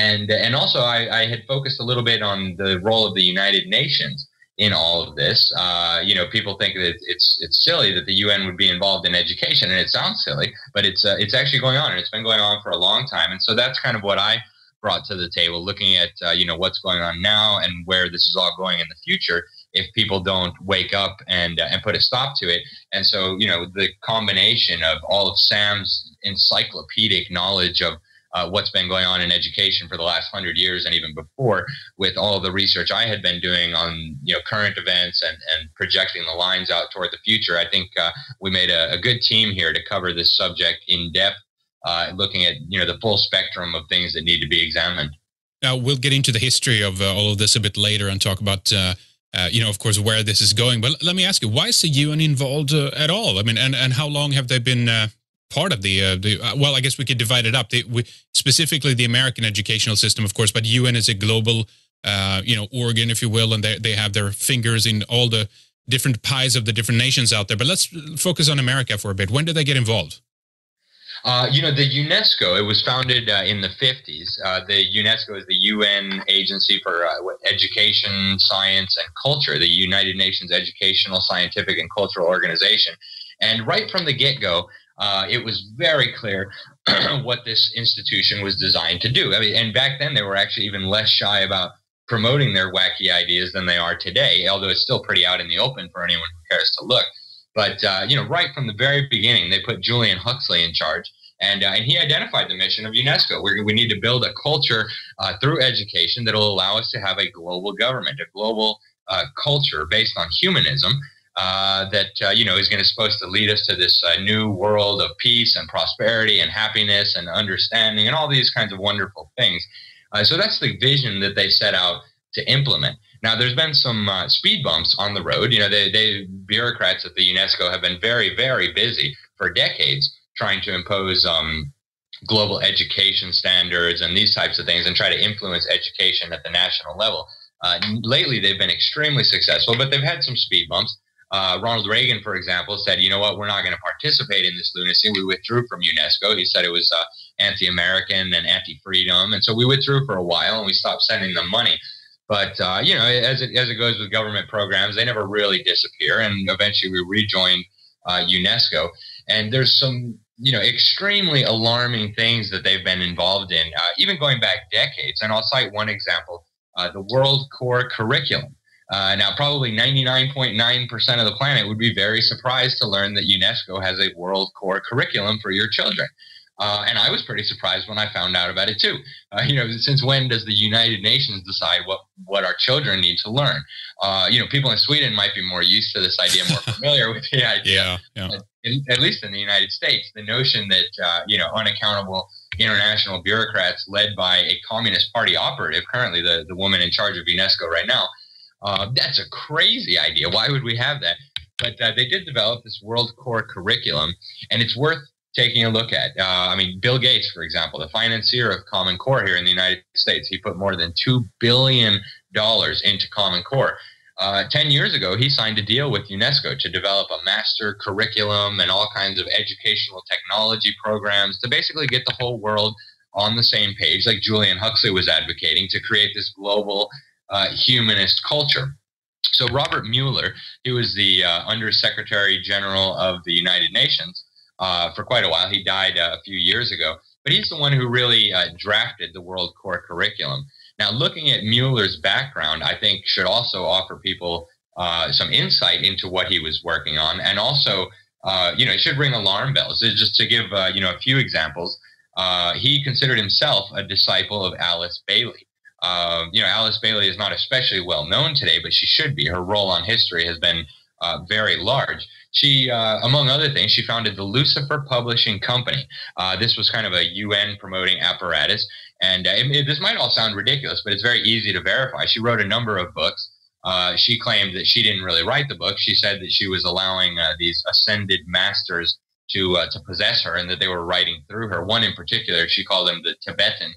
and and also I, I had focused a little bit on the role of the United Nations in all of this. Uh, you know, people think that it's it's silly that the UN would be involved in education, and it sounds silly, but it's uh, it's actually going on, and it's been going on for a long time. And so that's kind of what I brought to the table, looking at uh, you know what's going on now and where this is all going in the future. If people don't wake up and uh, and put a stop to it, and so you know the combination of all of Sam's encyclopedic knowledge of uh, what's been going on in education for the last hundred years and even before, with all the research I had been doing on you know current events and, and projecting the lines out toward the future, I think uh, we made a, a, good team here to cover this subject in depth, uh, looking at you know the full spectrum of things that need to be examined. Now we'll get into the history of uh, all of this a bit later and talk about. Uh, uh, you know, of course, where this is going. But let me ask you, why is the UN involved at all? I mean, and, and how long have they been part of the, uh, the uh, well, I guess we could divide it up. The, we, specifically, the American educational system, of course, but UN is a global, uh, you know, organ, if you will, and they they have their fingers in all the different pies of the different nations out there. But let's focus on America for a bit. When did they get involved? Uh, you know, the UNESCO, it was founded uh, in the 50s. Uh, the UNESCO is the UN agency for uh, education, science, and culture, the United Nations Educational, Scientific, and Cultural Organization. And right from the get go, uh, it was very clear what this institution was designed to do. I mean, and back then they were actually even less shy about promoting their wacky ideas than they are today, although it's still pretty out in the open for anyone who cares to look. But uh, you know, right from the very beginning, they put Julian Huxley in charge, and uh, and he identified the mission of UNESCO. We're, we need to build a culture uh, through education that will allow us to have a global government, a global uh, culture based on humanism uh, that uh, you know is going to supposed to lead us to this uh, new world of peace and prosperity and happiness and understanding and all these kinds of wonderful things. Uh, so that's the vision that they set out to implement. Now, there's been some uh, speed bumps on the road. You know, they, they bureaucrats at the UNESCO have been very, very busy for decades trying to impose um, global education standards and these types of things and try to influence education at the national level. Lately, they've been extremely successful, but they've had some speed bumps. Uh, Ronald Reagan, for example, said, you know what, we're not going to participate in this lunacy. We withdrew from UNESCO. He said it was uh, anti American and anti freedom. And so we withdrew for a while and we stopped sending them money. But, uh, you know, as it, as it goes with government programs, they never really disappear. And eventually we rejoined uh, UNESCO. And there's some, you know, extremely alarming things that they've been involved in, uh, even going back decades. And I'll cite one example uh, the World Core Curriculum. Uh, now, probably 99.9% of the planet would be very surprised to learn that UNESCO has a world core curriculum for your children. Uh, and I was pretty surprised when I found out about it too. Uh, you know, since when does the United Nations decide what, what our children need to learn? Uh, you know, people in Sweden might be more used to this idea, more familiar with the idea. Yeah, yeah. In, at least in the United States, the notion that, uh, you know, unaccountable international bureaucrats led by a Communist Party operative, currently the, the woman in charge of UNESCO right now, uh, that's a crazy idea. Why would we have that? But uh, they did develop this World Core curriculum, and it's worth taking a look at. Uh, I mean, Bill Gates, for example, the financier of Common Core here in the United States, he put more than $2 billion into Common Core. Uh, 10 years ago, he signed a deal with UNESCO to develop a master curriculum and all kinds of educational technology programs to basically get the whole world on the same page, like Julian Huxley was advocating, to create this global uh, humanist culture. So Robert Muller, he was the uh, Undersecretary General of the United Nations uh, for quite a while. He died uh, a few years ago, but he's the one who really uh, drafted the World Core Curriculum. Now, looking at Muller's background, I think should also offer people uh, some insight into what he was working on, and also, you know, it should ring alarm bells. Just to give you know a few examples, he considered himself a disciple of Alice Bailey. Uh, you know, Alice Bailey is not especially well known today, but she should be. Her role on history has been uh, very large. She, uh, among other things, she founded the Lucifer Publishing Company. Uh, this was kind of a UN promoting apparatus. And uh, it, it, this might all sound ridiculous, but it's very easy to verify. She wrote a number of books. Uh, she claimed that she didn't really write the book. She said that she was allowing these ascended masters to to possess her, and that they were writing through her. One in particular, she called him the Tibetan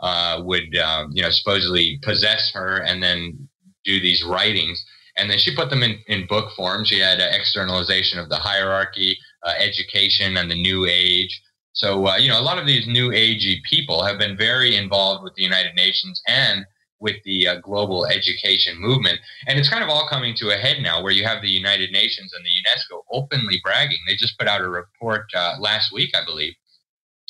uh, would um, you know supposedly possess her and then do these writings and then she put them in, in book form she had externalization of the hierarchy uh, education and the new age So, uh, you know, a lot of these new agey people have been very involved with the United Nations and with the uh, global education movement. And it's kind of all coming to a head now where you have the United Nations and the UNESCO openly bragging. They just put out a report uh, last week, I believe,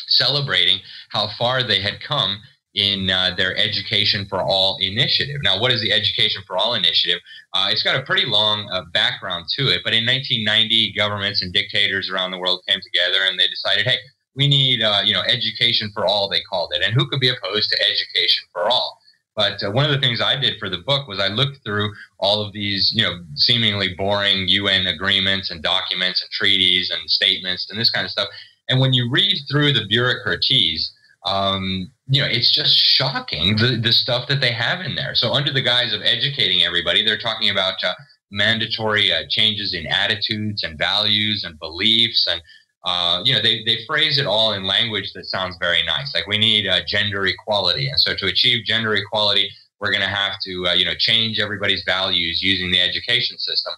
celebrating how far they had come in uh, their Education for All initiative. Now, what is the Education for All initiative? Uh, it's got a pretty long uh, background to it, but in 1990, governments and dictators around the world came together and they decided, hey, we need, uh, you know, education for all, they called it. And who could be opposed to education for all? But uh, one of the things I did for the book was I looked through all of these, you know, seemingly boring UN agreements and documents and treaties and statements and this kind of stuff. And when you read through the bureaucraties, um, you know, it's just shocking the, the stuff that they have in there. So, under the guise of educating everybody, they're talking about uh, mandatory uh, changes in attitudes and values and beliefs and uh, you know, they, they phrase it all in language that sounds very nice. Like we need uh, gender equality. And so to achieve gender equality, we're going to have to, uh, you know, change everybody's values using the education system.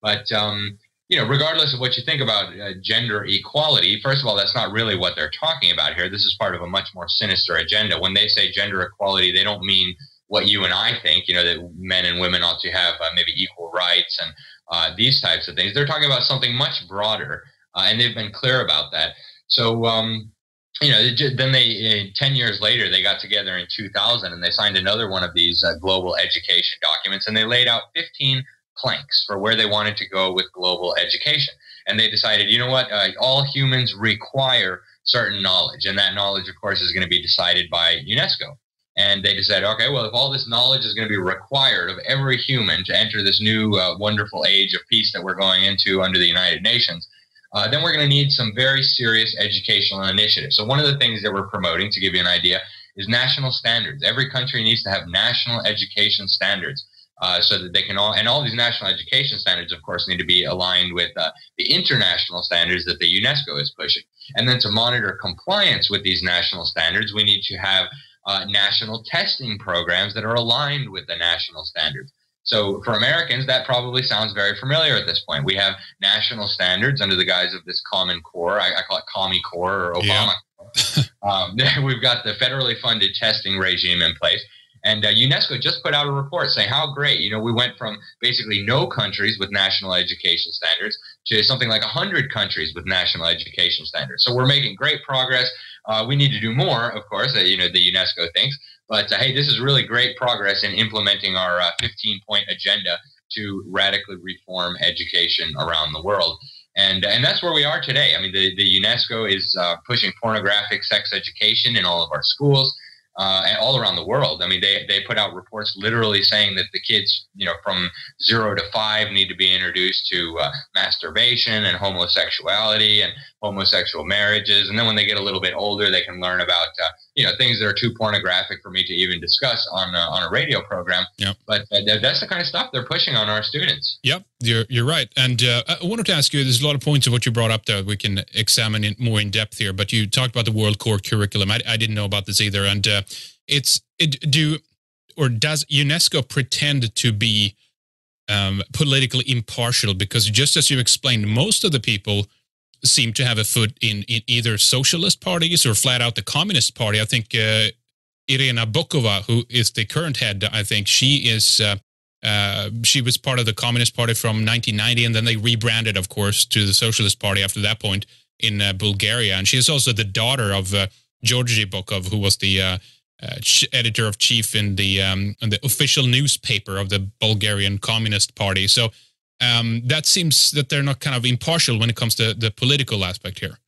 But, um, you know, regardless of what you think about uh, gender equality, first of all, that's not really what they're talking about here. This is part of a much more sinister agenda. When they say gender equality, they don't mean what you and I think, you know, that men and women ought to have uh, maybe equal rights and uh, these types of things. They're talking about something much broader uh, and they've been clear about that. So, um, you know, then they, uh, 10 years later, they got together in 2000 and they signed another one of these uh, global education documents and they laid out 15 planks for where they wanted to go with global education. And they decided, you know what, uh, all humans require certain knowledge. And that knowledge, of course, is going to be decided by UNESCO. And they decided, okay, well, if all this knowledge is going to be required of every human to enter this new uh, wonderful age of peace that we're going into under the United Nations, uh, then we're going to need some very serious educational initiatives. So one of the things that we're promoting, to give you an idea, is national standards. Every country needs to have national education standards. Uh, so that they can all, and all these national education standards, of course, need to be aligned with uh, the international standards that the UNESCO is pushing. And then to monitor compliance with these national standards, we need to have uh, national testing programs that are aligned with the national standards. So for Americans, that probably sounds very familiar at this point. We have national standards under the guise of this Common Core. I, I call it Commie Core or Obama. Yeah. um, we've got the federally funded testing regime in place. And uh, UNESCO just put out a report saying how great, you know, we went from basically no countries with national education standards to something like 100 countries with national education standards. So we're making great progress. Uh, we need to do more, of course, uh, you know, the UNESCO thinks. But uh, hey, this is really great progress in implementing our uh, 15 point agenda to radically reform education around the world. And, and that's where we are today. I mean, the, the UNESCO is uh, pushing pornographic sex education in all of our schools uh, and all around the world. I mean, they, they put out reports literally saying that the kids, you know, from zero to five need to be introduced to uh, masturbation and homosexuality and homosexual marriages. And then when they get a little bit older, they can learn about, uh, you know, things that are too pornographic for me to even discuss on, on a radio program. Yep. But uh, that's the kind of stuff they're pushing on our students. Yep, you're, you're right. And uh, I wanted to ask you, there's a lot of points of what you brought up there we can examine it more in depth here, but you talked about the World Core curriculum. I, I didn't know about this either. And uh, it's, it, do, or does UNESCO pretend to be um, politically impartial? Because just as you explained, most of the people – seem to have a foot in, in either socialist parties or flat out the communist party. I think uh, Irina Bokova, who is the current head, I think she is. Uh, uh, she was part of the Communist Party from 1990, and then they rebranded, of course, to the Socialist Party after that point in uh, Bulgaria. And she is also the daughter of uh, Georgy Bokov, who was the uh, uh, editor of chief in the um, in the official newspaper of the Bulgarian Communist Party. So um, that seems that they're not kind of impartial when it comes to the political aspect here.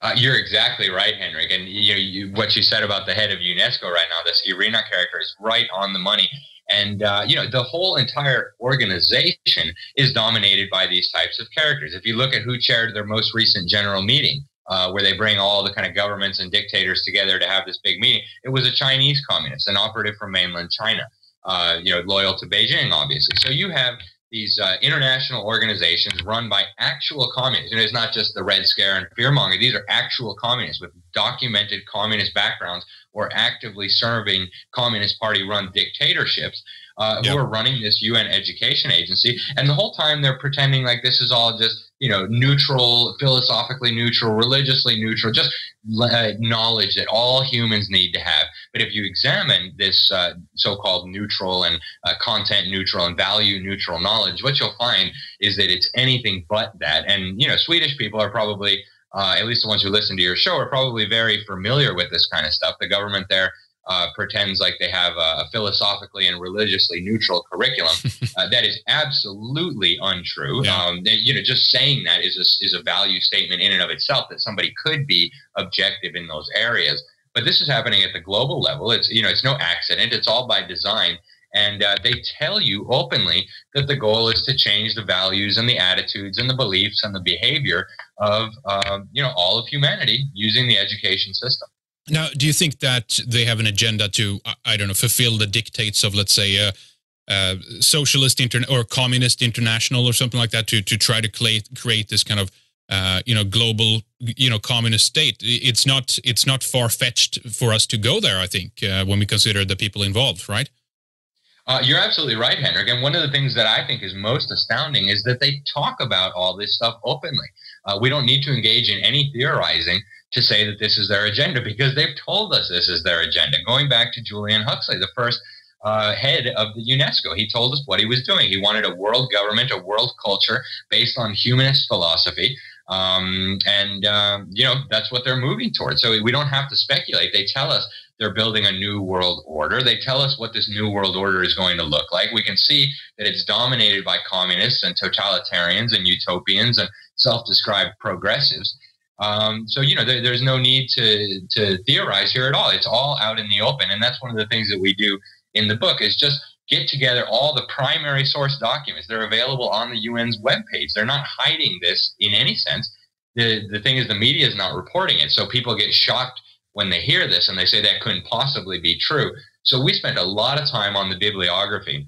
Uh, you're exactly right, Henrik. And you you, what you said about the head of UNESCO right now, this Irina character, is right on the money. And uh, you know, the whole entire organization is dominated by these types of characters. If you look at who chaired their most recent general meeting, uh, where they bring all the kind of governments and dictators together to have this big meeting, it was a Chinese communist, an operative from mainland China. Uh, you know, loyal to Beijing, obviously. So you have these uh, international organizations run by actual communists. It's not just the Red Scare and fearmonger. These are actual communists with documented communist backgrounds or actively serving Communist Party run dictatorships uh, yep. who are running this UN education agency. And the whole time they're pretending like this is all just, you know, neutral, philosophically neutral, religiously neutral, just uh, knowledge that all humans need to have. But if you examine this uh, so called neutral and uh, content neutral and value neutral knowledge, what you'll find is that it's anything but that. And, you know, Swedish people are probably. Uh, at least the ones who listen to your show are probably very familiar with this kind of stuff. The government there uh, pretends like they have a, philosophically and religiously neutral curriculum. uh, that is absolutely untrue. Yeah. Um, they, you know, just saying that is a, is a value statement in and of itself that somebody could be objective in those areas. But this is happening at the global level. It's you know, it's no accident. It's all by design. And uh, they tell you openly that the goal is to change the values and the attitudes and the beliefs and the behavior of um, you know all of humanity using the education system. Now, do you think that they have an agenda to, I don't know, fulfill the dictates of, let's say, a, a socialist inter- or communist international or something like that to to try to create create this kind of uh, you know global you know communist state? It's not it's not far fetched for us to go there. I think uh, when we consider the people involved, right? Uh, you're absolutely right, Henrik. And one of the things that I think is most astounding is that they talk about all this stuff openly. Uh, we don't need to engage in any theorizing to say that this is their agenda because they've told us this is their agenda. Going back to Julian Huxley, the first uh, head of the UNESCO, he told us what he was doing. He wanted a world government, a world culture based on humanist philosophy. Um, and, um, you know, that's what they're moving towards. So we don't have to speculate. They tell us they're building a new world order. They tell us what this new world order is going to look like. We can see that it's dominated by communists and totalitarians and utopians and self described progressives. Um, so you know, there, there's no need to to theorize here at all. It's all out in the open, and that's one of the things that we do in the book is just get together all the primary source documents. They're available on the UN's webpage. They're not hiding this in any sense. The the thing is, the media is not reporting it, so people get shocked when they hear this and they say that couldn't possibly be true. So we spent a lot of time on the bibliography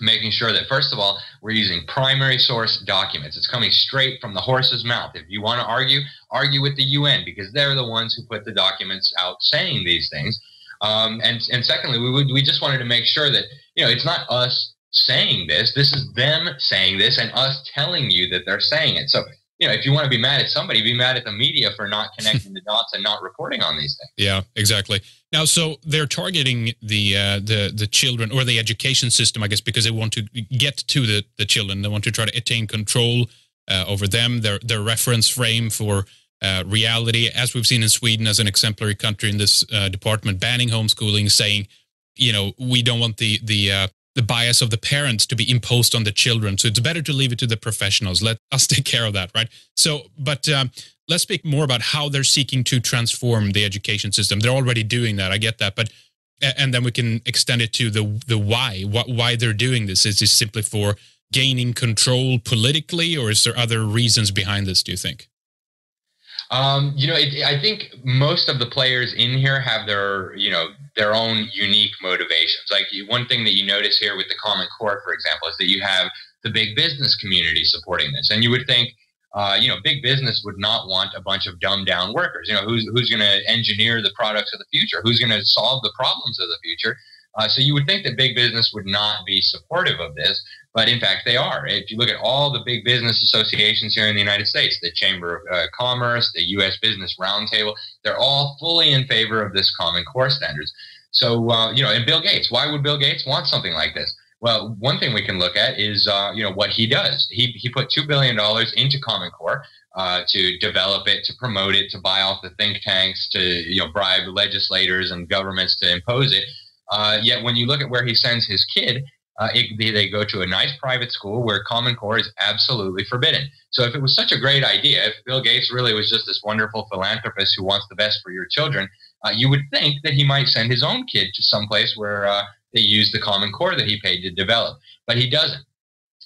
making sure that first of all we're using primary source documents it's coming straight from the horse's mouth if you want to argue argue with the un because they're the ones who put the documents out saying these things um, and and secondly we would we just wanted to make sure that you know it's not us saying this this is them saying this and us telling you that they're saying it so you know, if you want to be mad at somebody, be mad at the media for not connecting the dots and not reporting on these things. Yeah, exactly. Now, so they're targeting the uh, the the children or the education system, I guess, because they want to get to the the children. They want to try to attain control uh, over them. Their their reference frame for uh, reality, as we've seen in Sweden as an exemplary country in this uh, department, banning homeschooling, saying, you know, we don't want the the uh, the bias of the parents to be imposed on the children. So it's better to leave it to the professionals. Let us take care of that, right? So, but um, let's speak more about how they're seeking to transform the education system. They're already doing that. I get that, but and then we can extend it to the the why. What why they're doing this? Is this simply for gaining control politically, or is there other reasons behind this? Do you think? Um, you know, it, I think most of the players in here have their, you know, their own unique motivations. Like one thing that you notice here with the Common Core, for example, is that you have the big business community supporting this, and you would think, uh, you know, big business would not want a bunch of dumbed down workers. You know, who's who's going to engineer the products of the future? Who's going to solve the problems of the future? Uh, so you would think that big business would not be supportive of this, but in fact they are. If you look at all the big business associations here in the United States, the Chamber of uh, Commerce, the U.S. Business Roundtable, they're all fully in favor of this Common Core standards. So uh, you know, and Bill Gates, why would Bill Gates want something like this? Well, one thing we can look at is uh, you know what he does. He he put two billion dollars into Common Core. Uh, to develop it, to promote it, to buy off the think tanks, to you know bribe legislators and governments to impose it. Uh, yet when you look at where he sends his kid, uh, it, they go to a nice private school where Common Core is absolutely forbidden. So if it was such a great idea, if Bill Gates really was just this wonderful philanthropist who wants the best for your children, uh, you would think that he might send his own kid to some place where uh, they use the Common Core that he paid to develop, but he doesn't.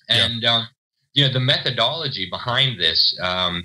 And yeah. Um, you know the methodology behind this um,